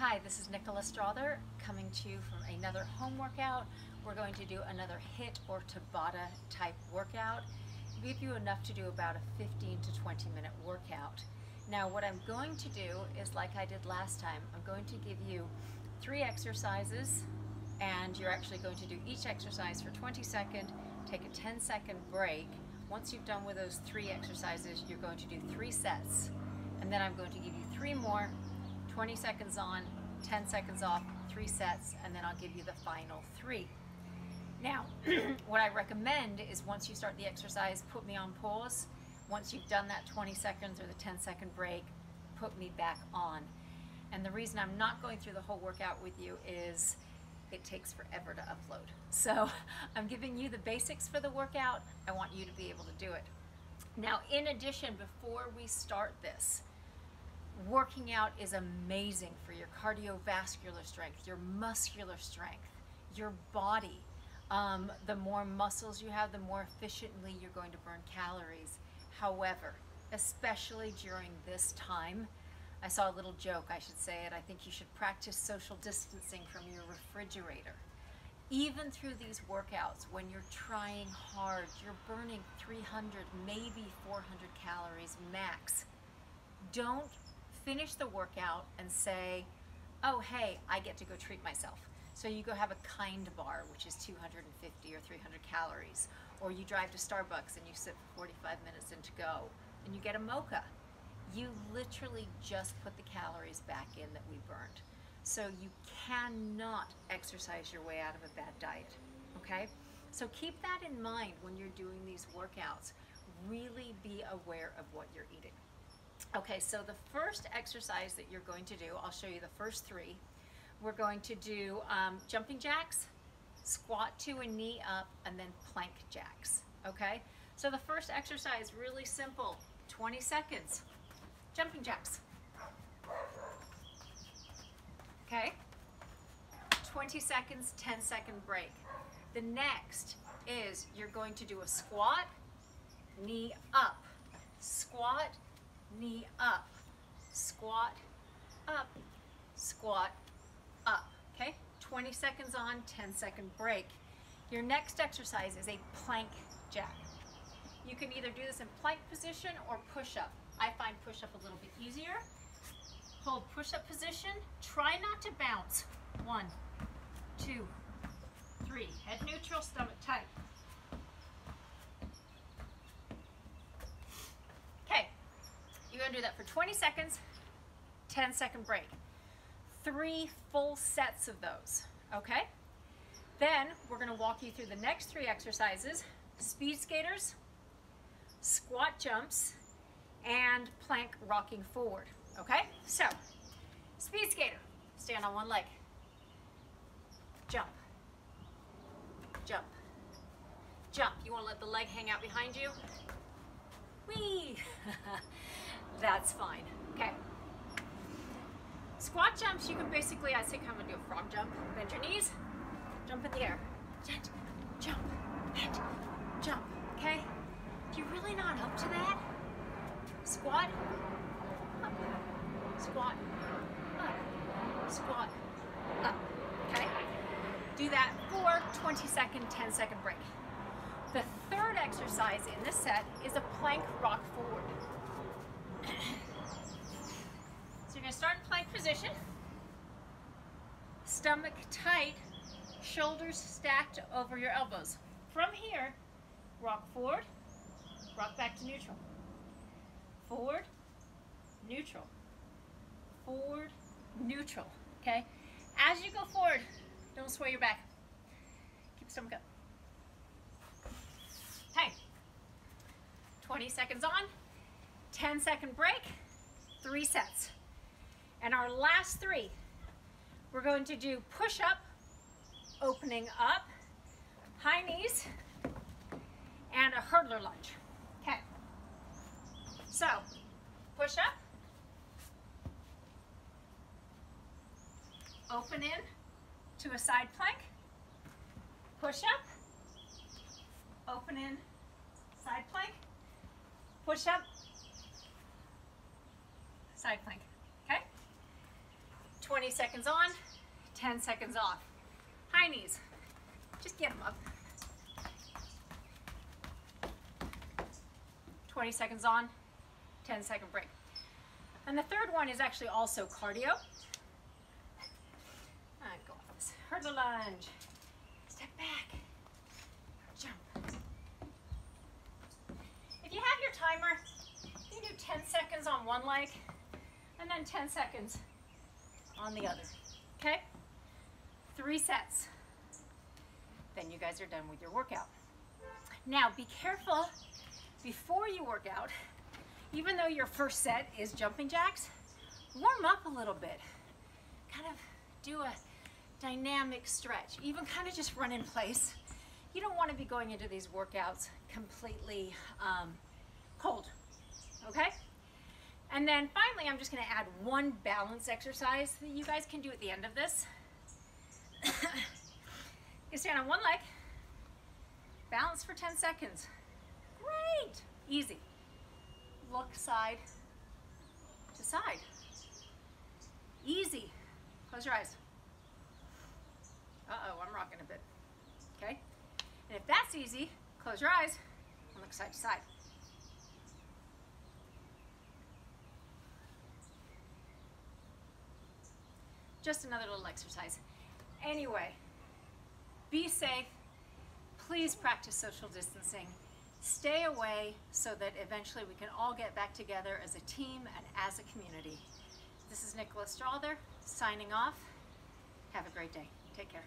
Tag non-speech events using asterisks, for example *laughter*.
Hi, this is Nicola Strother coming to you from another home workout. We're going to do another HIIT or Tabata type workout. Give you enough to do about a 15 to 20 minute workout. Now what I'm going to do is like I did last time, I'm going to give you three exercises and you're actually going to do each exercise for 20 seconds, take a 10 second break. Once you've done with those three exercises, you're going to do three sets. And then I'm going to give you three more, 20 seconds on, 10 seconds off, three sets, and then I'll give you the final three. Now, *clears throat* what I recommend is once you start the exercise, put me on pause. Once you've done that 20 seconds or the 10 second break, put me back on. And the reason I'm not going through the whole workout with you is it takes forever to upload. *laughs* So I'm giving you the basics for the workout. I want you to be able to do it. Now, in addition, before we start this, working out is amazing for your cardiovascular strength, your muscular strength, your body. Um, the more muscles you have, the more efficiently you're going to burn calories. However, especially during this time, I saw a little joke, I should say it. I think you should practice social distancing from your refrigerator. Even through these workouts, when you're trying hard, you're burning 300, maybe 400 calories max. Don't finish the workout and say, oh, hey, I get to go treat myself. So you go have a kind bar, which is 250 or 300 calories. Or you drive to Starbucks and you sit for 45 minutes and to go, and you get a mocha. You literally just put the calories back in that we burned. So you cannot exercise your way out of a bad diet, okay? So keep that in mind when you're doing these workouts. Really be aware of what you're eating. Okay, so the first exercise that you're going to do, I'll show you the first three. We're going to do um, jumping jacks, squat to a knee up, and then plank jacks, okay? So the first exercise, really simple, 20 seconds, jumping jacks. Okay, 20 seconds, 10 second break. The next is you're going to do a squat, knee up, squat, knee up, squat, up, squat, up, okay? 20 seconds on, 10 second break. Your next exercise is a plank jack. You can either do this in plank position or push-up. I find push-up a little bit easier. Hold push-up position. Try not to bounce. One, two, three. Head neutral, stomach tight. You're gonna do that for 20 seconds, 10 second break. Three full sets of those, okay? Then we're gonna walk you through the next three exercises, speed skaters, squat jumps, and plank rocking forward, okay? So, speed skater, stand on one leg, jump, jump, jump. You wanna let the leg hang out behind you? That's fine. Okay. Squat jumps, you can basically, I say come and do a frog jump. Bend your knees, jump in the air. Bend, jump, bend, jump, okay? You're really not up to that, squat, up, squat, up, squat, up, okay? Do that for 20 second, 10 second break. The third exercise in this set is a plank rock forward. So you're gonna start in plank position. Stomach tight, shoulders stacked over your elbows. From here, rock forward, rock back to neutral. Forward, neutral. Forward, neutral, okay? As you go forward, don't sway your back. Keep stomach up. Okay, 20 seconds on, 10 second break, three sets. And our last three, we're going to do push up, opening up, high knees, and a hurdler lunge. Okay. So, push up, open in to a side plank, push up, open in, side plank, push up, side plank, okay? 20 seconds on, 10 seconds off. High knees. Just get them up. 20 seconds on, 10 second break. And the third one is actually also cardio. And go off this hurdle lunge. Step back. Jump. If you have your timer, you do 10 seconds on one leg and then 10 seconds on the other. Okay? Three sets. Then you guys are done with your workout. Now be careful before you work out, even though your first set is jumping jacks, warm up a little bit. Kind of do a dynamic stretch, even kind of just run in place. You don't want to be going into these workouts completely um, cold, okay? And then finally, I'm just gonna add one balance exercise that you guys can do at the end of this. *coughs* you stand on one leg, balance for 10 seconds. Great, easy. Look side to side. Easy. Close your eyes. Uh-oh, I'm rocking a bit. Okay? And if that's easy, close your eyes and look side to side. Just another little exercise. Anyway, be safe. Please practice social distancing. Stay away so that eventually we can all get back together as a team and as a community. This is Nicola Strother signing off. Have a great day. Take care.